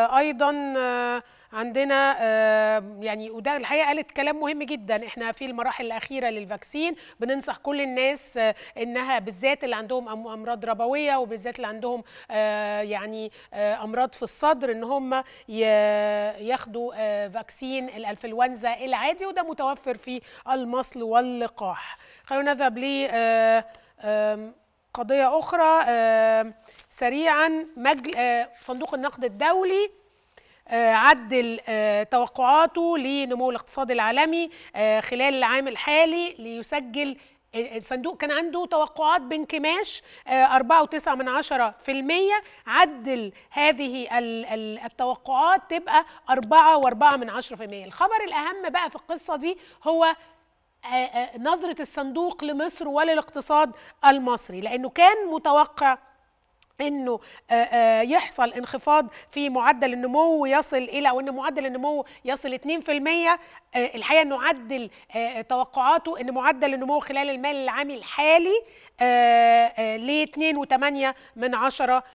أيضا آه، عندنا آه، يعني وده الحقيقة قالت كلام مهم جدا. إحنا في المراحل الأخيرة لل vaccine بننصح كل الناس آه، إنها بالذات اللي عندهم أمراض ربوية وبالذات اللي عندهم يعني أمراض في الصدر إن هم ياخدوا vaccine الانفلونزا العادي وده متوفر في المصل واللقاح خلونا نذهب ل آه، آم، قضية أخرى سريعا مجل... آه، صندوق النقد الدولي آه، عدل آه، توقعاته لنمو الاقتصاد العالمي خلال العام الحالي ليسجل الصندوق كان عنده توقعات بانكماش آه، 4.9 من عشرة في المية. عدل هذه ال- ال- التوقعات تبقى 4 و4 من عشرة في المية. الخبر الأهم بقى في القصة دي هو نظرة الصندوق لمصر وللاقتصاد المصري لأنه كان متوقع إنه يحصل انخفاض في معدل النمو يصل إلى أو ان معدل النمو يصل 2% آه، الحقيقة إنه عدل توقعاته إن معدل النمو خلال المال العام الحالي ل 2.8 من عشرة